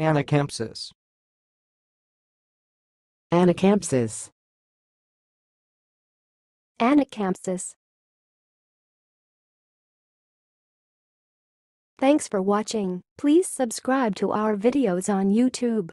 Anacampsis. Anacampsis. Anacampsis. Thanks for watching. Please subscribe to our videos on YouTube.